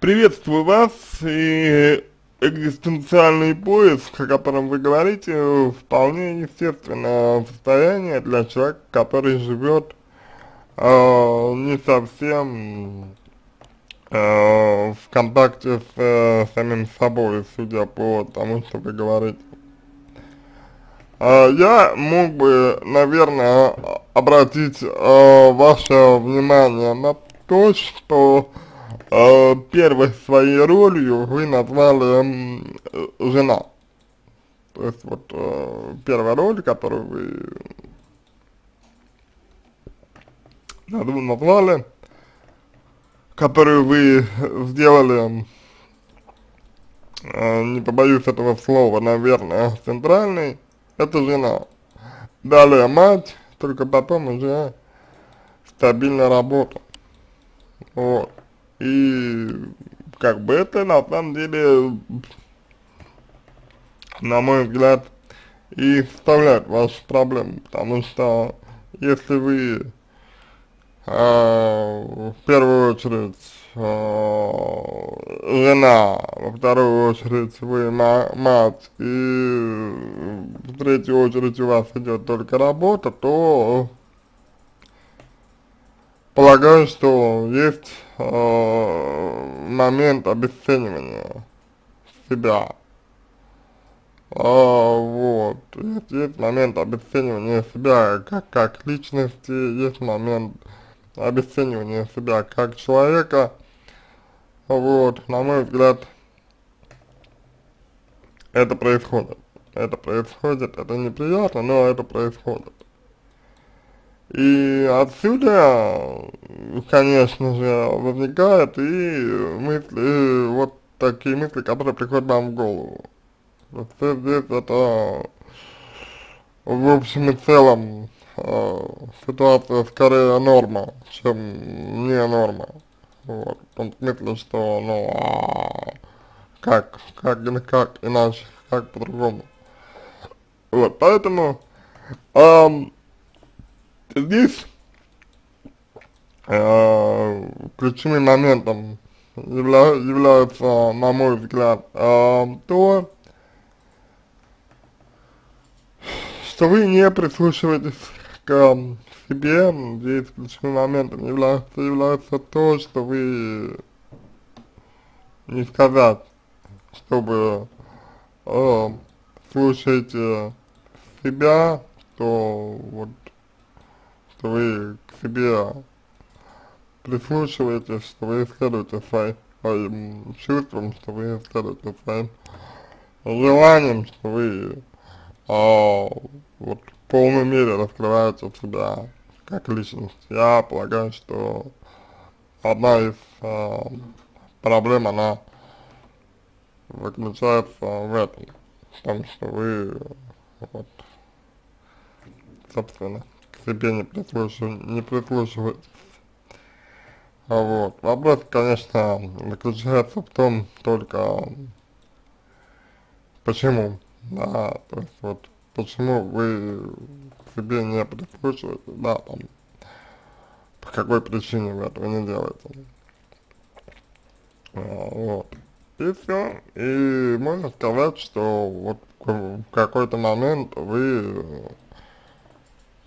Приветствую вас и экзистенциальный поиск, о котором вы говорите, вполне естественное состояние для человека, который живет э, не совсем э, в контакте с э, самим собой, судя по тому, что вы говорите. Э, я мог бы, наверное, обратить э, ваше внимание на то, что э, первой своей ролью вы назвали э, жена. То есть вот э, первая роль, которую вы назвали, которую вы сделали, э, не побоюсь этого слова, наверное, центральной, это жена. Далее мать, только потом уже стабильная работа. Вот. И как бы это на самом деле, на мой взгляд, и составляет вашу проблему, потому что если вы э, в первую очередь э, жена, во вторую очередь вы мать, и в третью очередь у вас идет только работа, то полагаю, что есть э, момент обесценивания себя. А, вот, есть, есть момент обесценивания себя как, как личности, есть момент обесценивания себя как человека. Вот, на мой взгляд, это происходит. Это происходит, это неприятно, но это происходит. И отсюда, конечно же, возникают и мысли, вот такие мысли, которые приходят вам в голову. Вот здесь это, в общем и целом, э, ситуация скорее норма, чем не норма. Вот, в том смысле, что, ну, а как, как, как иначе, как по-другому. Вот, поэтому, эм, здесь э, ключевым моментом явля, является, на мой взгляд, э, то, что вы не прислушиваетесь к себе, здесь ключевым моментом является, является то, что вы не сказать, чтобы э, слушаете себя, то вот что вы к себе прислушиваетесь, что вы исследуете свои, своим чувствам, что вы исследуете своим желанием, что вы а, вот в полной мере раскрываете себя как личность. Я полагаю, что одна из а, проблем, она заключается в этом, в том, что вы вот, собственно, себе не, прислушив, не прислушивайтесь. А вот. Вопрос, конечно, заключается в том только, почему, да, то есть вот, почему вы к себе не прислушиваетесь, да, там, по какой причине вы этого не делаете. А, вот. И все. И можно сказать, что вот в какой-то момент вы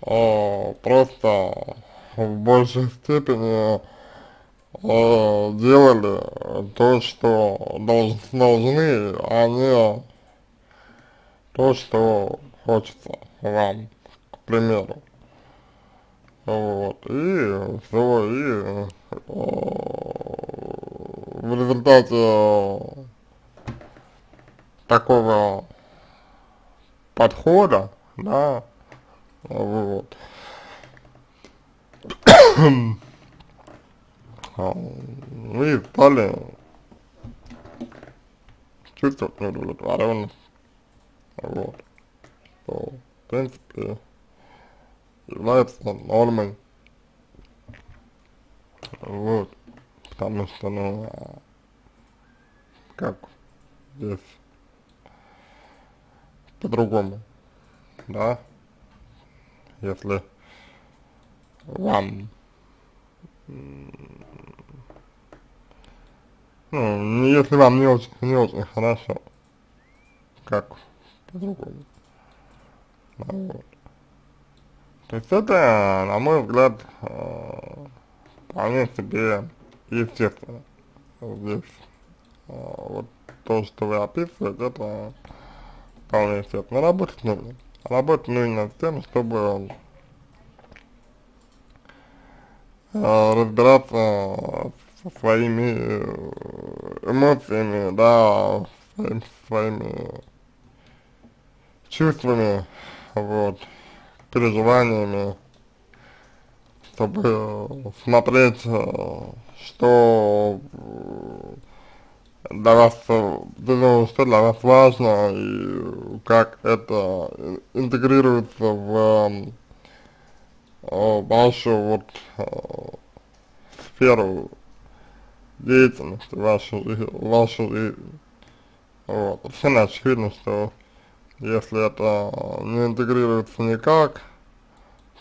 э, просто в большей степени э, делали то, что долж, должны, а не то, что хочется вам, к примеру. Вот, и все, и э, в результате такого подхода, да, вот. Мы стали чувствовать неудовлетворенность. Вот. Что, в принципе, является нормой. Вот. Потому что, ну, а как здесь по-другому, да? Если вам ну, если вам не очень, не очень хорошо, как по-другому. Вот. То есть это, на мой взгляд, э, вполне себе естественно. Здесь э, вот то, что вы описываете, это вполне естественно. Работать нужно. Работать нужно с тем, чтобы э, разбираться со своими э, эмоциями, да, своими, своими чувствами, вот, переживаниями, чтобы смотреть, что для вас, ну, что для вас важно и как это интегрируется в вашу вот сферу деятельности, вашу, вашу жизнь. Вот. Совершенно очевидно, что если это не интегрируется никак,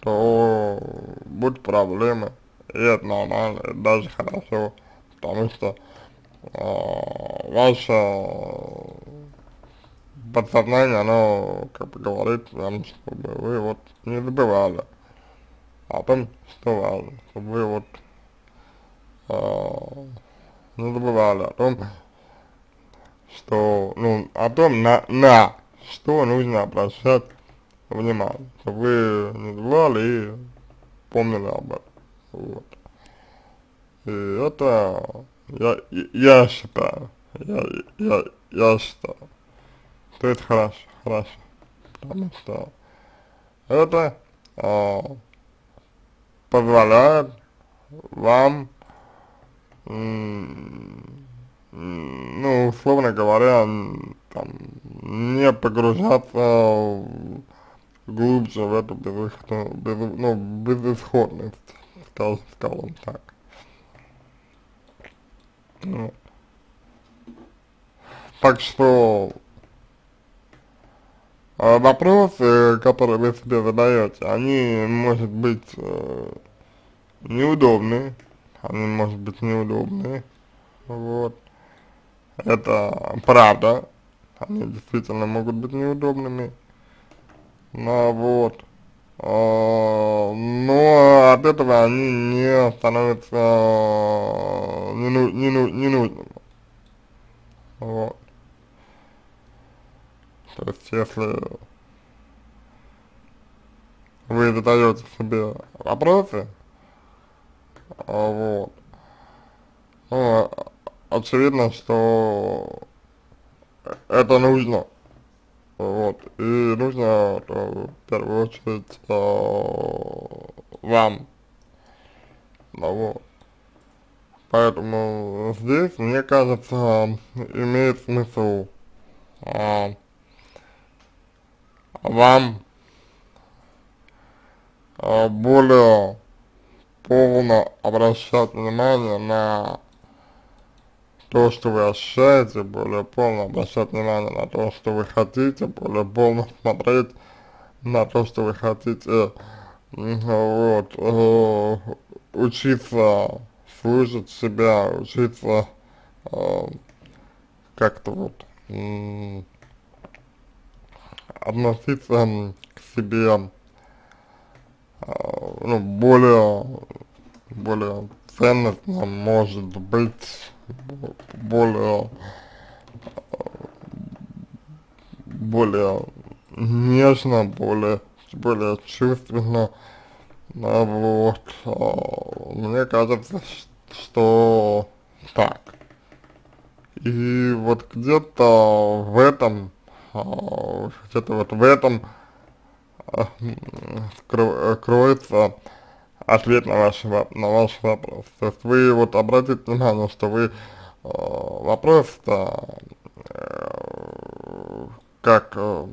то будут проблемы. И это нормально, это даже хорошо, потому что э, ваше подсознание, оно как бы говорит вам, чтобы вы вот не забывали о том, что важно, чтобы вы вот э, не забывали о том, что, ну, о том, на, на что нужно обращать внимание, чтобы вы не забывали и помнили об этом. Вот. И это я, я считаю, я, я, я считаю, что это хорошо, хорошо, потому что это а, позволяет вам ну, условно говоря, там, не погружаться глубже в эту безысходную, без, ну, безысходность, скажем, скажем так. Ну. Так что э, вопросы, которые вы себе задаете, они, может быть, э, неудобные, они, может быть, неудобные, вот, это правда, они действительно могут быть неудобными, ну вот, а, но от этого они не становятся не, ну, не, ну, не вот, то есть если вы задаете себе вопросы, вот, ну, очевидно, что это нужно. Вот. И нужно в первую очередь э, вам. Ну, вот. Поэтому здесь, мне кажется, имеет смысл э, вам э, более полно обращать внимание на то, что вы ощущаете, более полно обращать внимание на то, что вы хотите, более полно смотреть на то, что вы хотите, вот, э, учиться слушать себя, учиться э, как-то вот относиться к себе э, ну, более, более ценностно, может быть, более, более нежно, более, более чувственно, да, вот, а, мне кажется, что так. И вот где-то в этом, а, где-то вот в этом а, кроется ответ на ваш, на ваш вопрос. То есть вы вот обратите внимание, что вы э, вопрос-то э, как э,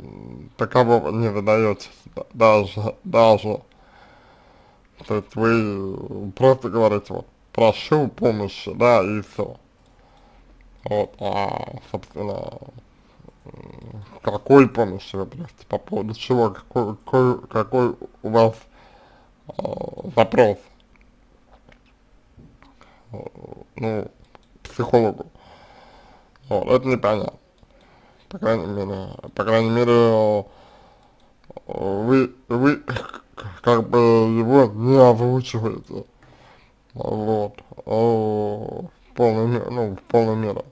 такового не задаете даже, даже. То есть вы просто говорите вот прошу помощи, да, и все. Вот, а, собственно, какой помощи вы просите, по поводу чего, какой, какой, какой у вас вопрос, ну, психологу, Вот, это непонятно. По крайней мере, по крайней мере, вы, вы как бы его не озвучиваете. Вот. В полной, ну, в полной мере.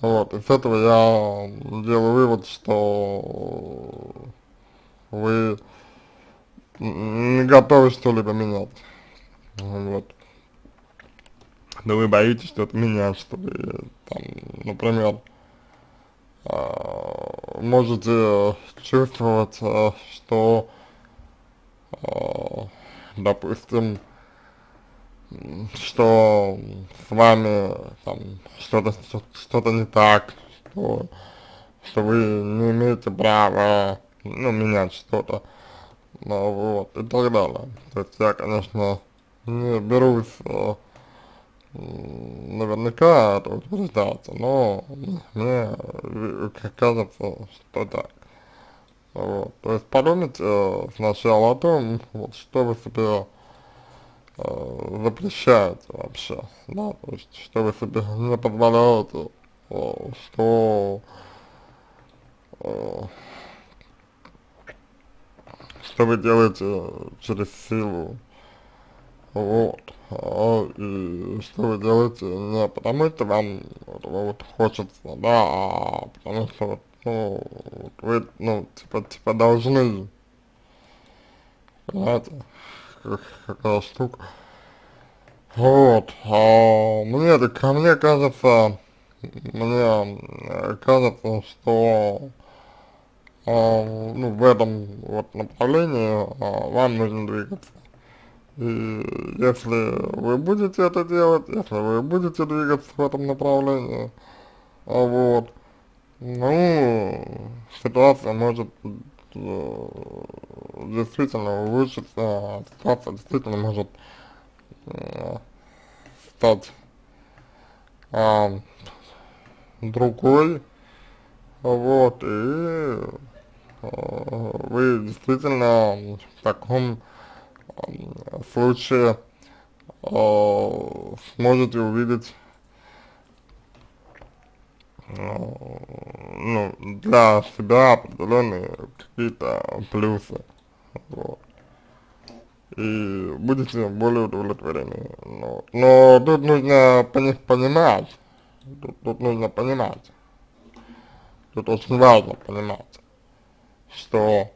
Вот, и с этого я делаю вывод, что вы не готовы что-либо менять. Вот. Но вы боитесь что-то менять, что вы, там, например, э, можете чувствовать, э, что, э, допустим, что с вами там что-то что-то не так, что, что вы не имеете права, ну, менять что-то, ну, вот, и так далее. То есть я, конечно, не берусь э, наверняка это утверждаться, но мне кажется, что так. Вот. То есть подумайте э, сначала о том, вот, что вы себе э, запрещаете вообще, да, то есть что вы себе не позволяете, э, что э, что вы делаете через силу, вот, а, и что вы делаете? Не потому что вам вот, хочется, да, а потому что вот, ну, вы, ну, типа, типа должны, понимаете, какая штука. Вот, а мне, ко мне кажется, мне кажется, что а, ну, в этом вот направлении а, вам нужно двигаться. И если вы будете это делать, если вы будете двигаться в этом направлении, а, вот, ну, ситуация может э, действительно улучшиться, ситуация действительно может э, стать э, другой, вот, и вы действительно в таком случае сможете увидеть ну, для себя определенные какие-то плюсы, вот. И будете более удовлетворены. Но, но тут нужно пони понимать, тут, тут нужно понимать, тут очень важно понимать, что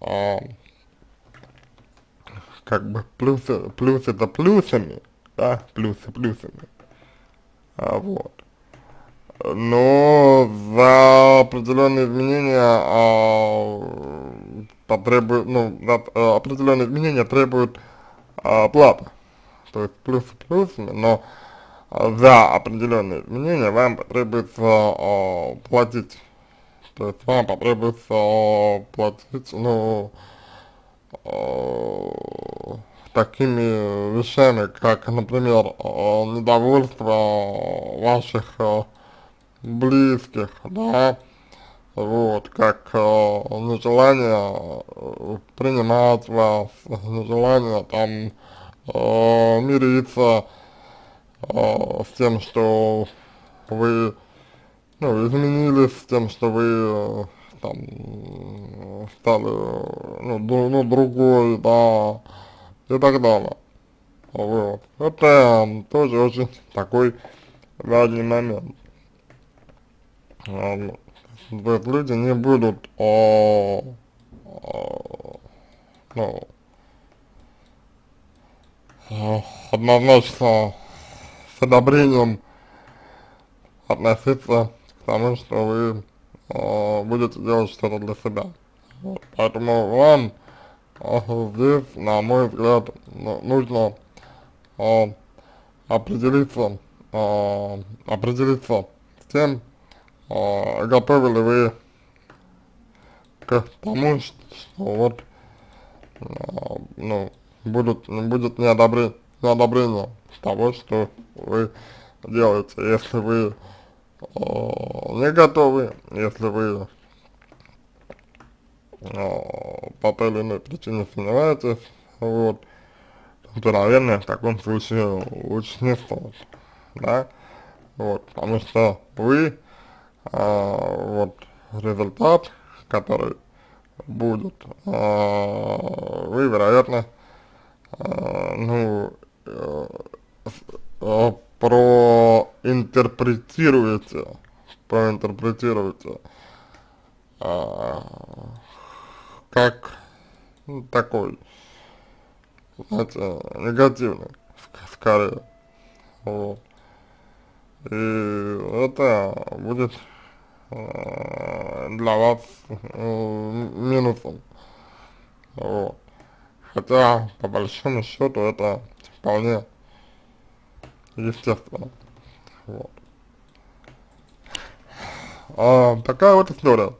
э, как бы плюсы, плюсы это плюсами, да, плюсы плюсами, а, вот. Но за определенные изменения а, потребуют, ну, за, а, определенные изменения требуют а, платы. То есть плюсы плюсами, но за определенные изменения вам потребуется а, платить то есть вам потребуется платить, ну, э, такими вещами, как, например, э, недовольство ваших э, близких, да, вот, как э, нежелание принимать вас, нежелание там мириться с тем, что вы ну, изменились тем, что вы э, там стали, ну, дру, ну, другой, да, и так далее. Вот. Это тоже очень такой важный момент. Вот. Вот люди не будут, о, о, ну, однозначно с одобрением относиться потому что вы э, будете делать что-то для себя. Вот. Поэтому вам э, здесь, на мой взгляд, нужно э, определиться, э, определиться с тем, э, готовы ли вы к тому, что вот, э, ну, будут, будет неодобрение, неодобрение того, что вы делаете, если вы не готовы, если вы по той или иной причине сомневаетесь, вот, то, наверное, в таком случае лучше не стоит, да, вот, потому что вы, а, вот, результат, который будет, а, вы, вероятно, а, ну, а, проинтерпретируете, проинтерпретируете, а, как ну, такой, знаете, негативный, скорее, вот. И это будет э, для вас э, минусом, вот. Хотя, по большому счету, это вполне естественно, вот. А, такая вот история.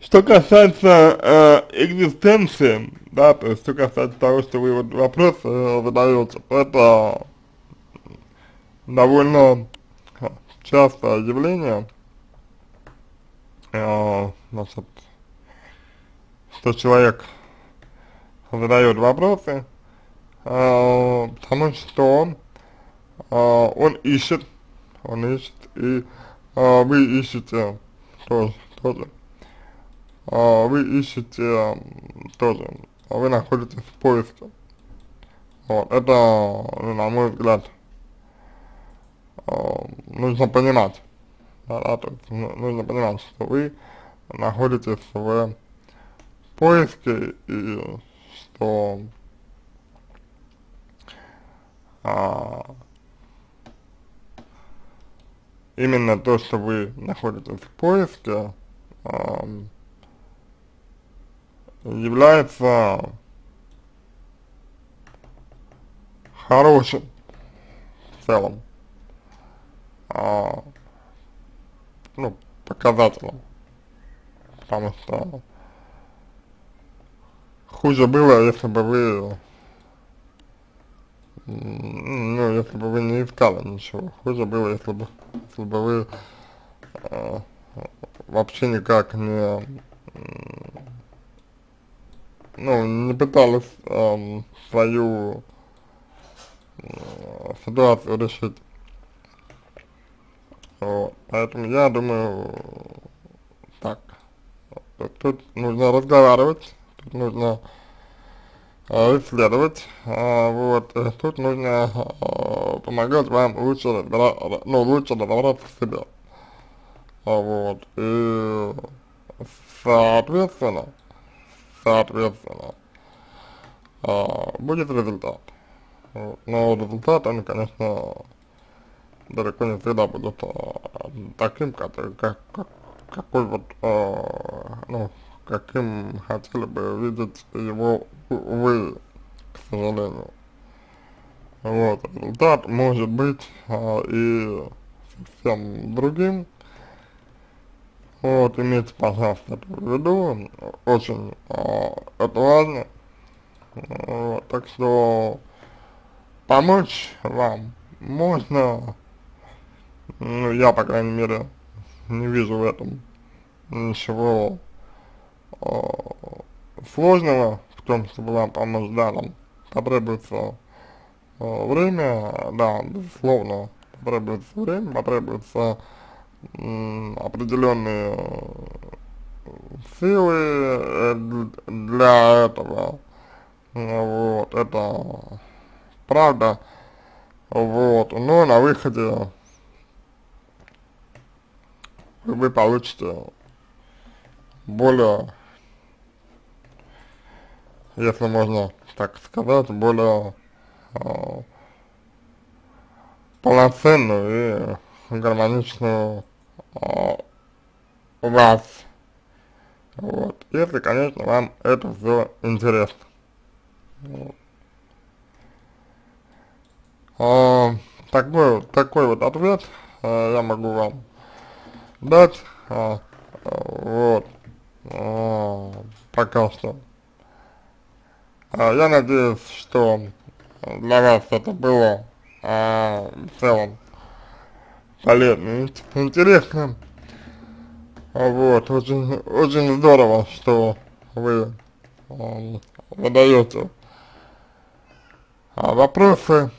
Что касается э, экзистенции, да, то есть что касается того, что вы вот вопрос э, задаете, это довольно частое явление, э, значит, что человек задает вопросы, э, потому что э, он ищет, он ищет, и э, вы ищете тоже, тоже. А, вы ищете тоже, вы находитесь в поиске. Вот, это, на мой взгляд, а, нужно понимать, да, да, то есть ну, нужно понимать, что вы находитесь в поиске и что а, именно то, что вы находитесь в поиске, а, является хорошим в целом, а, ну, показателем, потому что хуже было, если бы вы, ну, если бы вы не искали ничего, хуже было, если бы, если бы вы э, вообще никак не ну, не пыталась эм, свою э, ситуацию решить. Вот, поэтому я думаю, так, тут нужно разговаривать, тут нужно э, исследовать, э, вот, и тут нужно э, помогать вам лучше, ну, лучше разобраться в себе. Вот, и, соответственно, соответственно, а, будет результат. Но результат, он, конечно, далеко не всегда будет а, таким, как, как, какой вот, а, ну, каким хотели бы видеть его вы, к сожалению. Вот, результат может быть а, и совсем другим, вот, имейте, пожалуйста, это в виду, очень э, это важно. Вот, так что помочь вам можно, ну, я, по крайней мере, не вижу в этом ничего сложного в том, чтобы вам помочь, да, нам потребуется э, время, да, безусловно, потребуется время, потребуется определенные силы э, для этого, вот, это правда, вот, но на выходе вы получите более, если можно так сказать, более э, полноценную и гармоничную у вас. Вот. Если, конечно, вам это все интересно. Вот. А, такой, такой вот ответ а, я могу вам дать. А, вот. А, пока что. А, я надеюсь, что для вас это было а, в целом полезно и интересно. Вот, очень, очень здорово, что вы э, задаете а вопросы,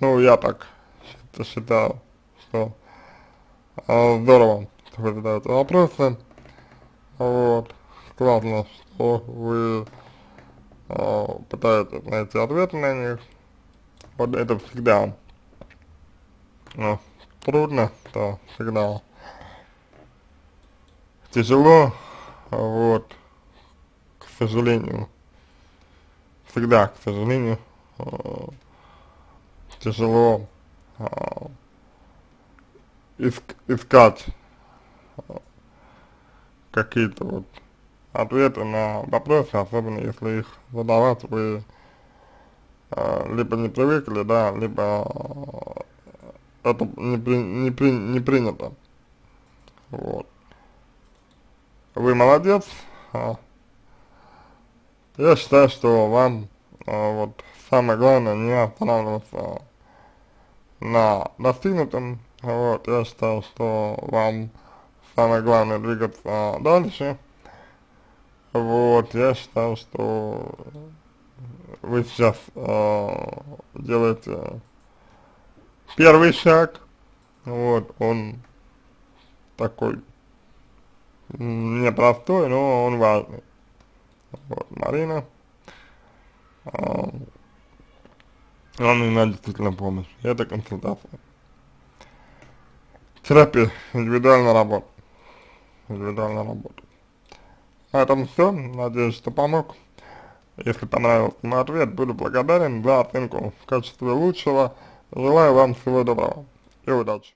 ну, я так считаю, что э, здорово, что вы задаете вопросы, вот, классно, что вы э, пытаетесь найти ответы на них, вот это всегда. Ну, трудно, то всегда. Тяжело, вот, к сожалению, всегда, к сожалению, э, тяжело иск, искать какие-то вот ответы на вопросы, особенно если их задавать вы э, либо не привыкли, да, либо э, это не, при, не, при, не принято. Вот. Вы молодец. А, я считаю, что вам а, вот самое главное не останавливаться на достигнутом. Вот, я считаю, что вам самое главное двигаться дальше. Вот, я считаю, что вы сейчас э, делаете первый шаг, вот, он такой непростой, но он важный. Вот, Марина. А, вам нужна действительно помощь. Это консультация. Терапия, индивидуальная работа. Индивидуальная работа. На этом все. Надеюсь, что помог. Если понравился мой ответ, буду благодарен за оценку в качестве лучшего. Желаю вам всего доброго и удачи.